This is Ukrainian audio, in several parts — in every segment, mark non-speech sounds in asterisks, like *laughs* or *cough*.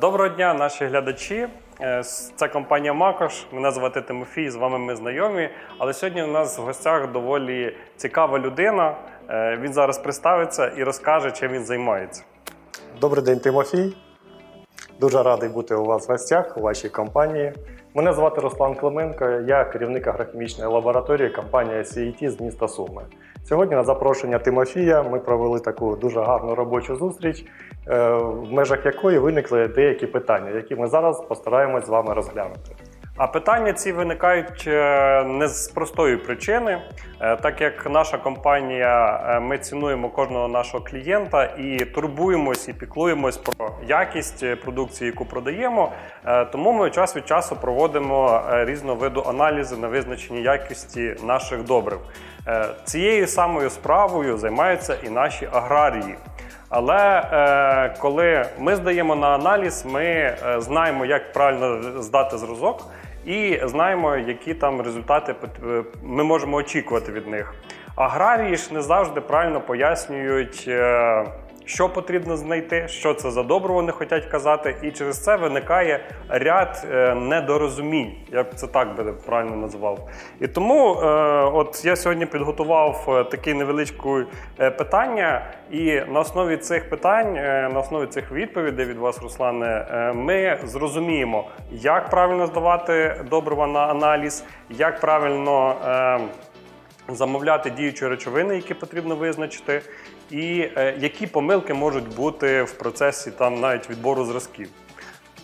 Доброго дня, наші глядачі. Е, Це компанія Макош. Мене звати Тимофій. З вами ми знайомі. Але сьогодні у нас в гостях доволі цікава людина. Е, Він зараз представиться і розкаже, чим він займається. Добрий день, Тимофій. Дуже радий бути у вас в гостях у вашій компанії. Мене звати Руслан Клименко, я керівник агрохімічної лабораторії компанії CET з міста Суми. Сьогодні на запрошення Тимофія ми провели таку дуже гарну робочу зустріч, е, в межах якої виникли деякі питання, які ми зараз постараємось з вами розглянути. А питання ці виникають е, не з простої причини, Е, так як наша компанія, е, ми цінуємо кожного нашого клієнта і турбуємось і піклуємось про якість продукції, яку продаємо. Тому ми час від часу проводимо різного виду аналізи на визначення якості наших добрив. Цією самою справою займаються і наші аграрії. Але е, коли ми здаємо на аналіз, ми знаємо, як правильно здати зразок, і знаємо, які там результати е, ми можемо очікувати від них. Аграрії ж не завжди правильно пояснюють, е, що потрібно знайти, що це за добро вони хочуть казати, і через це виникає ряд е, недорозумінь. Я б це так би правильно назвав. І тому, е, от я сьогодні підготував е, таке невеличке питання, і на основі цих питань, на основі цих відповідей від вас, Руслане, ми зрозуміємо, як правильно здавати добрива на аналіз, як правильно. замовляти діючі речовини, які потрібно визначити, і е, які помилки можуть бути в процесі там навіть відбору зразків.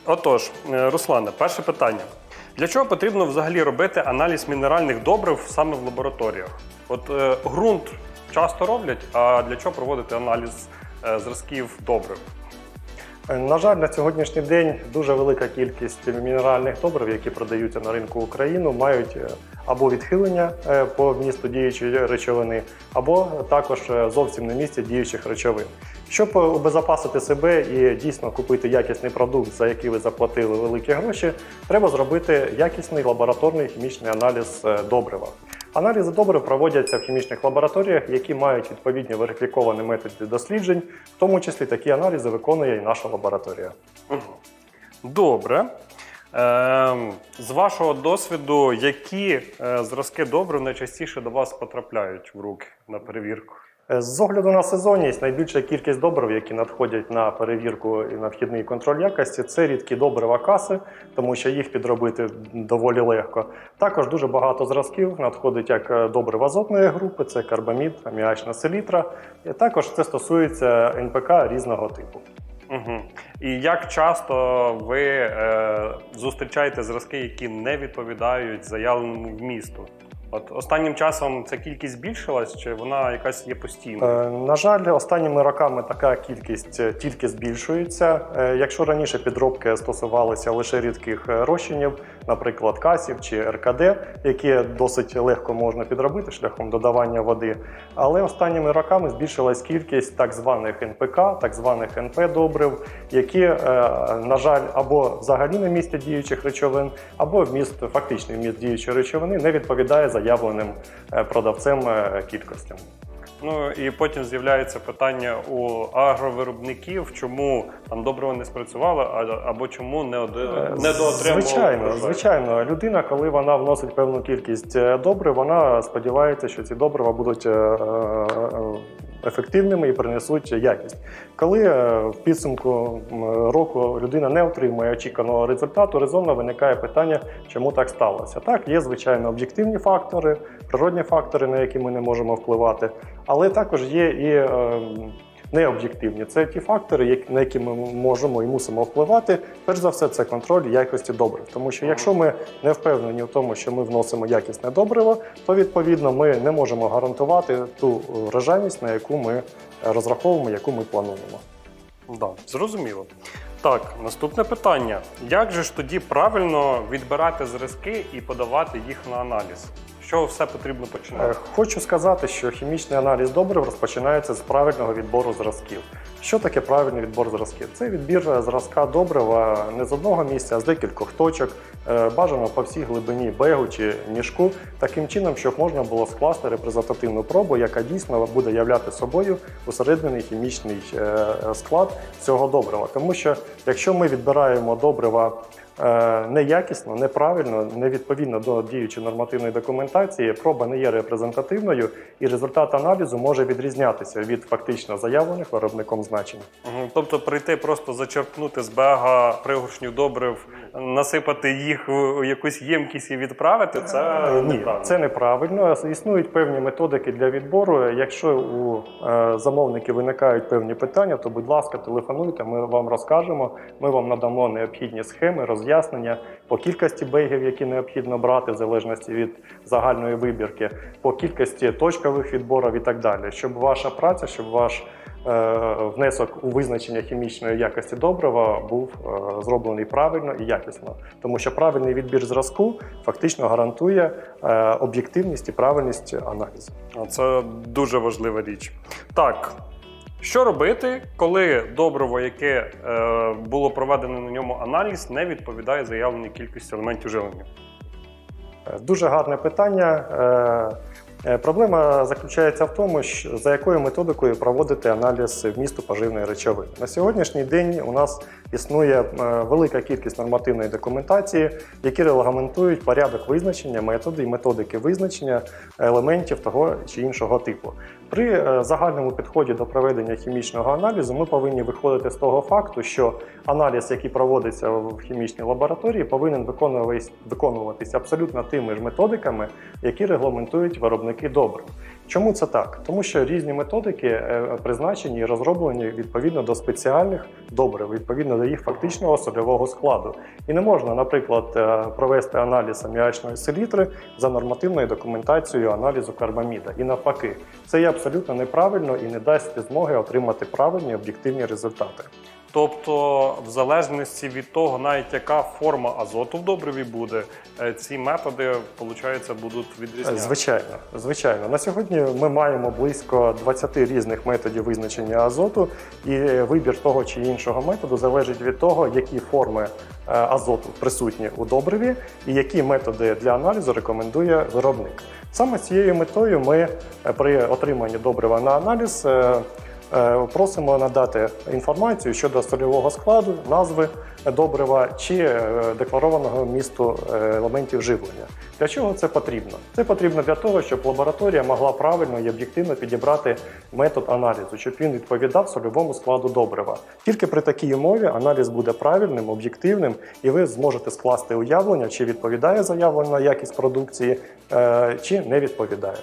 Отож, е, Руслане, перше питання. Для чого потрібно взагалі робити аналіз мінеральних добрив саме в лабораторіях? От е, ґрунт часто роблять, а для чого проводити аналіз е, зразків добрив? Е, На жаль, на сьогоднішній день дуже велика кількість мінеральних добрив, які продаються на ринку України, мають або відхилення е, по вмісту діючої речовини, або також е, зовсім не містять діючих речовин. Щоб убезопасити себе і дійсно купити якісний продукт, за який ви заплатили великі гроші, треба зробити якісний лабораторний хімічний аналіз е, добрива. Аналізи добрив проводяться в хімічних лабораторіях, які мають відповідні верифіковані методи досліджень, в тому числі такі аналізи виконує і наша лабораторія. Добре. Ем, з вашого досвіду, які е, зразки добрив найчастіше до вас потрапляють в руки на перевірку? Е, З огляду на сезонність, найбільша кількість добрив, які надходять на перевірку і на вхідний контроль якості, це рідкі добрива каси, тому що їх підробити доволі легко. Також дуже багато зразків надходить як е, добрив азотної групи, це карбамід, аміачна селітра. І також це стосується НПК різного типу. Угу. І як часто ви е, зустрічаєте зразки, які не відповідають заявленому вмісту? От останнім часом ця кількість збільшилась, чи вона якась є постійною? Е, На жаль, останніми роками така кількість е, тільки збільшується. Е, Якщо раніше підробки стосувалися лише рідких е, розчинів, наприклад, касів чи РКД, які досить легко можна підробити шляхом додавання води, але останніми роками збільшилась кількість так званих НПК, так званих НП добрив, які, е, на жаль, або взагалі не містять діючих речовин, або вміст фактичний вміст діючої речовини не відповідає заявленим е, продавцем е, кількостям. Ну і потім з'являється питання у агровиробників, чому там добриво не спрацювало, або чому не, од... не доотримувало. Звичайно, врожай. звичайно, людина, коли вона вносить певну кількість е, добрив, вона сподівається, що ці добрива будуть е, е, ефективними і принесуть якість. Коли е, в підсумку року людина не отримує очікуваного результату, резонно виникає питання, чому так сталося. Так, є звичайно об'єктивні фактори, природні фактори, на які ми не можемо впливати, але також є і е, необ'єктивні. Це ті фактори, на які ми можемо і мусимо впливати. Перш за все, це контроль якості добрив. Тому що якщо ми не впевнені в тому, що ми вносимо якісне добриво, то відповідно ми не можемо гарантувати ту врожайність, на яку ми розраховуємо, яку ми плануємо. Да, зрозуміло. Так, наступне питання: як же ж тоді правильно відбирати зразки і подавати їх на аналіз? Чого все потрібно Е, починати? Хочу сказати, що хімічний аналіз добрив розпочинається з правильного відбору зразків. Що таке правильний відбор зразків? Це відбір е, зразка добрива не з одного місця, а з декількох точок, е, бажано по всій глибині бегу чи мішку, таким чином, щоб можна було скласти репрезентативну пробу, яка дійсно буде являти собою усереднений хімічний е, склад цього добрива. Тому що якщо ми відбираємо добрива е, неякісно, неправильно, невідповідно до діючої нормативної документації, проба не є репрезентативною, і результат аналізу може відрізнятися від фактично заявлених виробником значень. Тобто прийти просто зачерпнути з бега пригоршню добрив, насипати їх у якусь ємкість і відправити, це Е, Ні, неправильно. це неправильно. Існують певні методики для відбору. Якщо у е, замовників виникають певні питання, то будь ласка, телефонуйте, ми вам розкажемо. Ми вам надамо необхідні схеми, роз'яснення по кількості бейгів, які необхідно брати, в залежності від загальної вибірки, по кількості точкових відборів і так далі, щоб ваша праця, щоб ваш е, внесок у визначення хімічної якості добрива був е, зроблений правильно і якісно, тому що правильний відбір зразку фактично гарантує е, об'єктивність і правильність аналізу. Це дуже важлива річ. Так. Що робити, коли добриво, яке е, було проведено на ньому аналіз, не відповідає заявленій кількості елементів живлення? Е, Дуже гарне питання. Е, е, Проблема заключається в тому, що за якою методикою проводити аналіз вмісту поживної речовини. На сьогоднішній день у нас існує е, велика кількість нормативної документації, які регламентують порядок визначення, методи і методики визначення елементів того чи іншого типу. При е, загальному підході до проведення хімічного аналізу ми повинні виходити з того факту, що аналіз, який проводиться в хімічній лабораторії, повинен виконуватися абсолютно тими ж методиками, які регламентують виробники добрив. Чому це так? Тому що різні методики е, призначені і розроблені відповідно до спеціальних добрив, відповідно до їх фактичного сольового складу. І не можна, наприклад, е, провести аналіз аміачної селітри за нормативною документацією аналізу карбаміда. І навпаки, це є абсолютно неправильно і не дасть змоги отримати правильні об'єктивні результати. Тобто, в залежності від того, навіть яка форма азоту в добриві буде, е, ці методи, виходить, будуть відрізнятися. Звичайно, звичайно. На сьогодні ми маємо близько 20 різних методів визначення азоту, і вибір того чи іншого методу залежить від того, які форми е, азоту присутні у добриві і які методи для аналізу рекомендує виробник. Саме з цією метою ми е, при отриманні добрива на аналіз. Е, Просимо надати інформацію щодо сольового складу, назви добрива чи е, декларованого місту е, елементів живлення. Для чого це потрібно? Це потрібно для того, щоб лабораторія могла правильно і об'єктивно підібрати метод аналізу, щоб він відповідав сольовому складу добрива. Тільки при такій умові аналіз буде правильним, об'єктивним, і ви зможете скласти уявлення, чи відповідає заявлена якість продукції, чи не відповідає.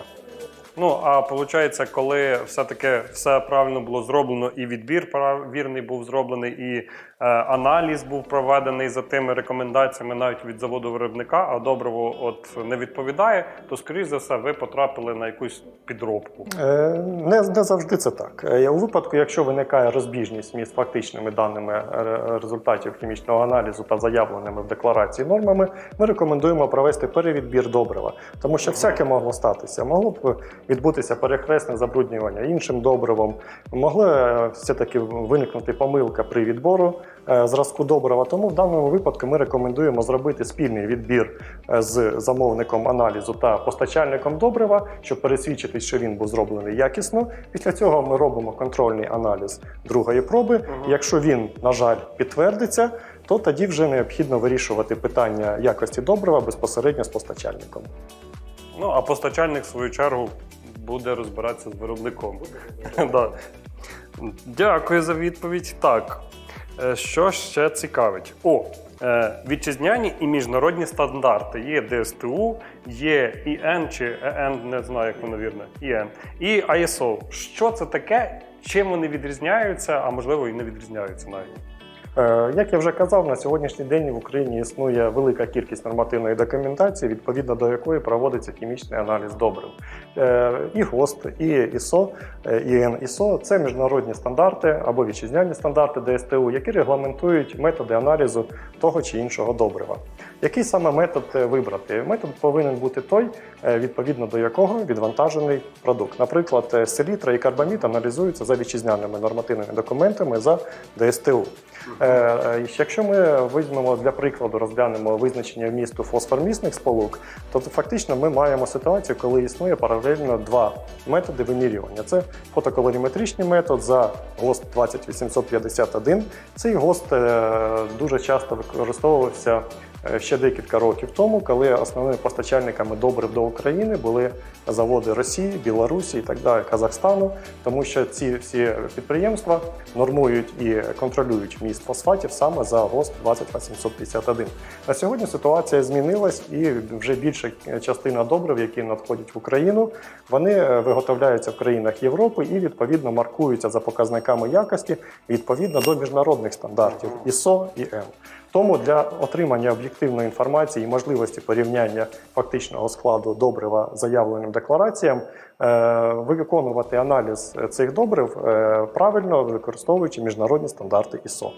Ну а виходить, коли все-таки все правильно було зроблено, і відбір вірний був зроблений, і е, аналіз був проведений за тими рекомендаціями навіть від заводу виробника, а добриво от не відповідає, то скоріш за все ви потрапили на якусь підробку. Е, Не, не завжди це так. Е, У випадку, якщо виникає розбіжність між фактичними даними е, результатів хімічного аналізу та заявленими в декларації нормами, ми рекомендуємо провести перевідбір добрива, тому що всяке могло статися. Могло б відбутися перехресне забруднювання іншим добривом, могла е, все-таки виникнути помилка при відбору е, зразку добрива. Тому в даному випадку ми рекомендуємо зробити спільний відбір е, з замовником аналізу та постачальником добрива, щоб пересвідчитись, що він був зроблений якісно. Після цього ми робимо контрольний аналіз другої проби. Якщо він, на жаль, підтвердиться, то тоді вже необхідно вирішувати питання якості добрива безпосередньо з постачальником. Ну а постачальник, в свою чергу, буде розбиратися з виробником. *laughs* Дякую за відповідь. Так. е, Що ще цікавить? О, е, вітчизняні і міжнародні стандарти. Є ДСТУ, є ІН чи ЕН, не знаю, як воно вірно, ІН. І ISO. Що це таке? Чим вони відрізняються, а можливо і не відрізняються навіть. Е, Як я вже казав, на сьогоднішній день в Україні існує велика кількість нормативної документації, відповідно до якої проводиться хімічний аналіз добрив. Е, І ГОСТ, і ІСО, е, і НІСО це міжнародні стандарти або вітчизняні стандарти ДСТУ, які регламентують методи аналізу того чи іншого добрива. Який саме метод е, вибрати? Метод повинен бути той, е, відповідно до якого відвантажений продукт. Наприклад, е, селітра і карбамід аналізуються за вітчизняними нормативними документами за ДСТУ. Якщо ми візьмемо для прикладу, розглянемо визначення вмісту фосформісних сполук, то фактично ми маємо ситуацію, коли існує паралельно два методи вимірювання. Це фотокалоріметричний метод за ГОСТ 20851. Цей ГОСТ дуже часто використовувався ще декілька років тому, коли основними постачальниками добрив до України були заводи Росії, Білорусі і так далі, Казахстану, тому що ці всі підприємства нормують і контролюють вміст фосфатів саме за ГОСТ 20851. На сьогодні ситуація змінилась, і вже більша частина добрив, які надходять в Україну, вони е, виготовляються в країнах Європи і відповідно маркуються за показниками якості відповідно до міжнародних стандартів ISO і М. Тому для отримання об'єктивної інформації і можливості порівняння фактичного складу добрива заявленим деклараціям, е, виконувати аналіз цих добрив е, правильно використовуючи міжнародні стандарти ISO.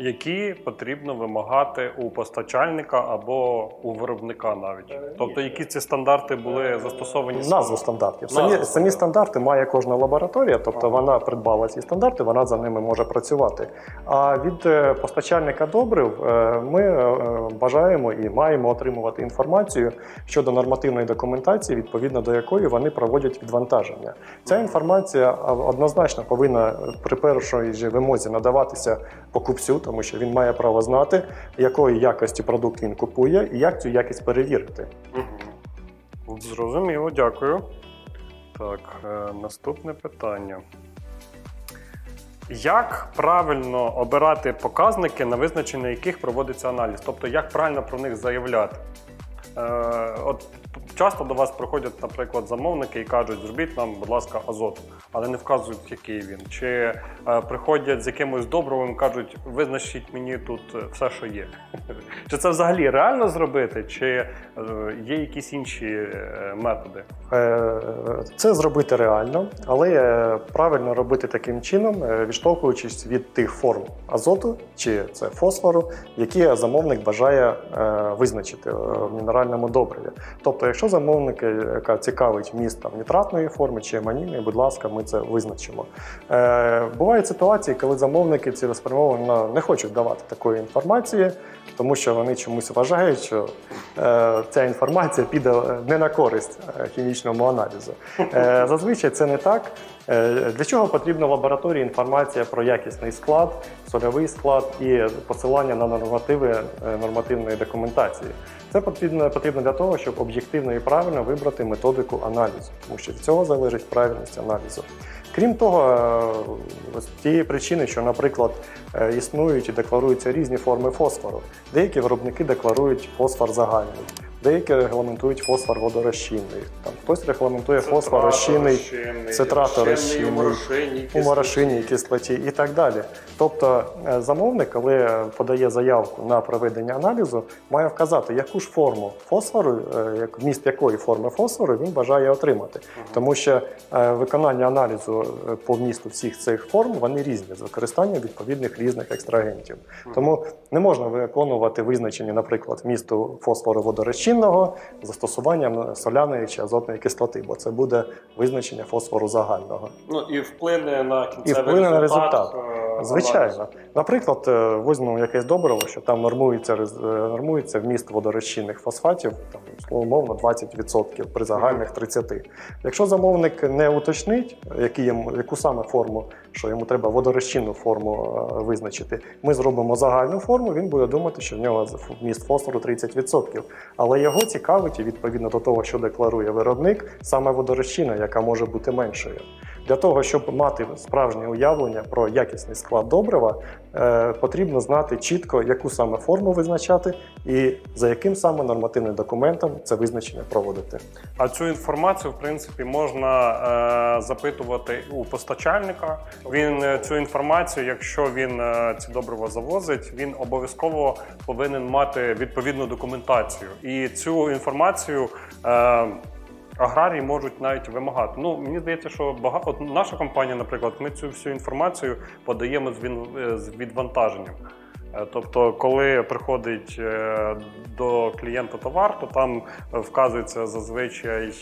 Які потрібно вимагати у постачальника або у виробника навіть. Тобто, які ці стандарти були застосовані Назву стандартів. Самі, самі стандарти має кожна лабораторія, тобто Ага. вона придбала ці стандарти, вона за ними може працювати. А від е, постачальника добрив е, ми е, бажаємо і маємо отримувати інформацію щодо нормативної документації, відповідно до якої вони проводять відвантаження. Ця інформація а, однозначно повинна при першій же вимозі надаватися покупцю, тому що він має право знати, якої якості продукт він купує і як цю якість перевірити. Мгм. Зрозуміло, дякую. Так, е, наступне питання. Як правильно обирати показники, на визначення яких проводиться аналіз? Тобто, як правильно про них заявляти? Е, от часто до вас приходять, наприклад, замовники і кажуть, зробіть нам, будь ласка, азот, але не вказують, який він. Чи е, приходять з якимось добривом і кажуть, визначіть мені тут е, все, що є. *laughs* Чи це взагалі реально зробити, чи е, є якісь інші е, методи? Це зробити реально, але правильно робити таким чином, відштовхуючись від тих форм азоту чи це фосфору, які замовник бажає визначити в мінеральному добриві. Тобто, якщо е, яка цікавить вміст там, нітратної форми чи амонійної, будь ласка, ми це визначимо. Е, Бувають ситуації, коли замовники цілеспрямовано не хочуть давати такої інформації, тому що вони чомусь вважають, що е, ця інформація піде е, не на користь е, хімічному аналізу. Е, Зазвичай це не так. Е, Для чого потрібна в лабораторії інформація про якісний склад, сольовий склад і посилання на нормативи е, нормативної документації? Це потрібно, потрібно для того, щоб об'єктивно і правильно вибрати методику аналізу, тому що від цього залежить правильність аналізу. Крім того, е, з тієї причини, що, наприклад, е, існують і декларуються різні форми фосфору. Деякі виробники декларують фосфор загальний, деякі регламентують фосфор водорозчинний. Там хтось регламентує фосфор розчинний цитраторозчинний, у морошині, кислоті і так далі. Тобто е, замовник, коли подає заявку на проведення аналізу, має вказати, яку ж форму фосфору, е, як- вміст якої форми фосфору він бажає отримати. Тому що е, виконання аналізу по вмісту всіх цих форм вони різні з використанням відповідних різних екстрагентів. Тому не можна виконувати визначення, наприклад, вмісту фосфору водорозчинного з застосуванням соляної чи азотної кислоти, бо це буде визначення фосфору загального. Ну і вплине на кінцевий вплине на результат. е, Звичайно. Наприклад, е, візьмемо якесь добриво, що там нормується, е, нормується вміст водорозчинних фосфатів, там, умовно 20% при загальних 30%. Якщо замовник не уточнить, які яку саме форму, що йому треба водорозчинну форму е, визначити, ми зробимо загальну форму, він буде думати, що в нього вміст фосфору 30%. Але його цікавить, і відповідно до того, що декларує виробник, саме водорозчина, яка може бути меншою. Для того, щоб мати справжнє уявлення про якісний склад добрива, е, потрібно знати чітко, яку саме форму визначати і за яким саме нормативним документом це визначення проводити. А цю інформацію, в принципі, можна е, запитувати у постачальника. Він е, цю інформацію, якщо він ці добрива завозить, він обов'язково повинен мати відповідну документацію. І цю інформацію. Аграрії можуть навіть вимагати. Ну мені здається, що багато от наша компанія, наприклад, ми цю всю інформацію подаємо з е, відвантаженням. Е, Тобто, коли приходить е, до клієнта товар, то там вказується зазвичай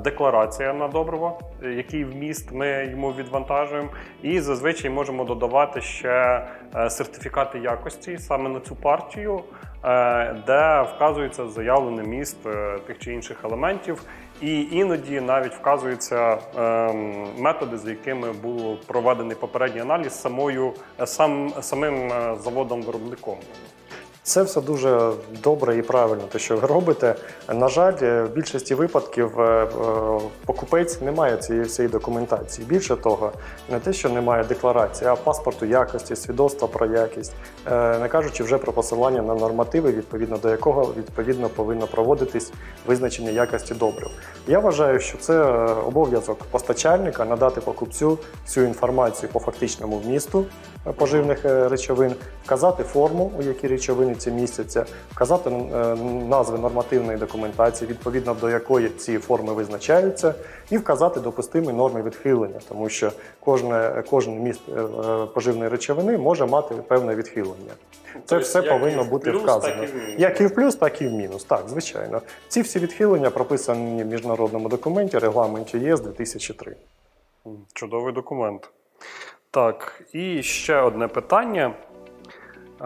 декларація на добриво, який вміст ми йому відвантажуємо, і зазвичай можемо додавати ще е, сертифікати якості саме на цю партію, е, де вказується заявлений міст е, тих чи інших елементів. І іноді навіть вказуються ем, методи, з якими був проведений попередній аналіз самою сам, самим заводом-виробником. Це все дуже добре і правильно, те, що ви робите. На жаль, в більшості випадків е, е, покупець не має цієї всієї документації. Більше того, не те, що немає декларації, а паспорту якості, свідоцтва про якість, Е, не кажучи вже про посилання на нормативи, відповідно до якого відповідно повинно проводитись визначення якості добрив. Я вважаю, що це е, обов'язок постачальника надати покупцю всю інформацію по фактичному вмісту е, поживних е, речовин, вказати форму, у якій речовини ці містяться, вказати е, назви нормативної документації, відповідно до якої ці форми визначаються, і вказати допустимі норми відхилення, тому що кожне, кожен міст е, е, поживної речовини може мати певне відхилення. Це Тобто, все як і повинно в бути плюс, вказано. так і в. Як і в плюс, так і в мінус. Так, звичайно. Ці всі відхилення прописані в міжнародному документі, регламенті ЄС 2003. Чудовий документ. Так, і ще одне питання. Е,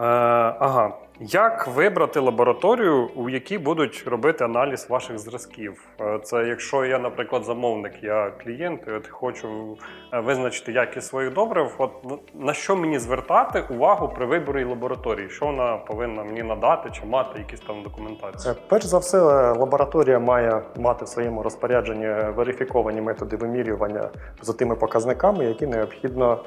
ага. Як вибрати лабораторію, у якій будуть робити аналіз ваших зразків? Е, Це якщо я, наприклад, замовник, я клієнт, і от хочу е, визначити якість своїх добрив, от ну, на що мені звертати увагу при виборі лабораторії? Що вона повинна мені надати чи мати якісь там документації? Е, Перш за все, лабораторія має мати в своєму розпорядженні верифіковані методи вимірювання за тими показниками, які необхідно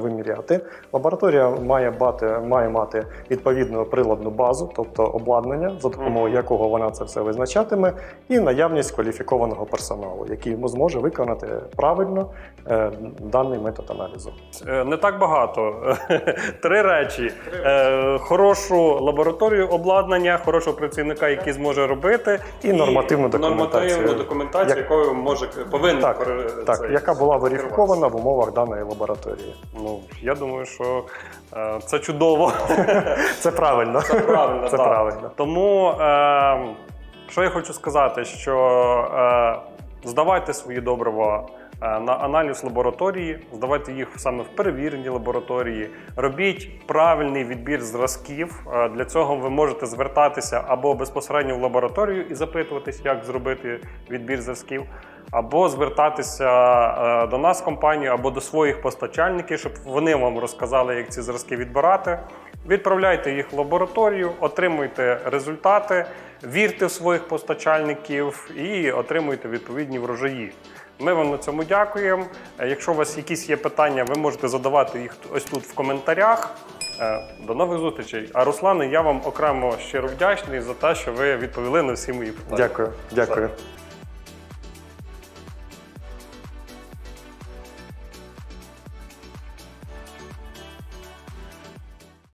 виміряти. Лабораторія має, мати відповідну приладну базу, тобто обладнання, за допомогою якого вона це все визначатиме, і наявність кваліфікованого персоналу, який зможе виконати правильно е, даний метод аналізу. Е, Не так багато. *laughs* Три речі: Е, хорошу лабораторію обладнання, хорошого працівника, який зможе робити, І нормативну документацію. нормативну документацію, Як- якою може повинен Так, кор- так, яка була верифікована в умовах даної лабораторії. Ну я думаю, що е, це чудово. Це правильно. Це правильно. Це так. правильно. Тому е, що я хочу сказати, що е, здавайте свої добрива. е, На аналіз лабораторії, здавайте їх саме в перевірені лабораторії, робіть правильний відбір зразків. Е, Для цього ви можете звертатися або безпосередньо в лабораторію і запитуватись, як зробити відбір зразків, або звертатися е, до нас, компанію, або до своїх постачальників, щоб вони вам розказали, як ці зразки відбирати. Відправляйте їх в лабораторію, отримуйте результати, вірте в своїх постачальників і отримуйте відповідні врожаї. Ми вам на цьому дякуємо. Якщо у вас якісь є питання, ви можете задавати їх ось тут в коментарях. Е, До нових зустрічей. А Руслане, я вам окремо щиро вдячний за те, що ви відповіли на всі мої питання. Дякую, дякую.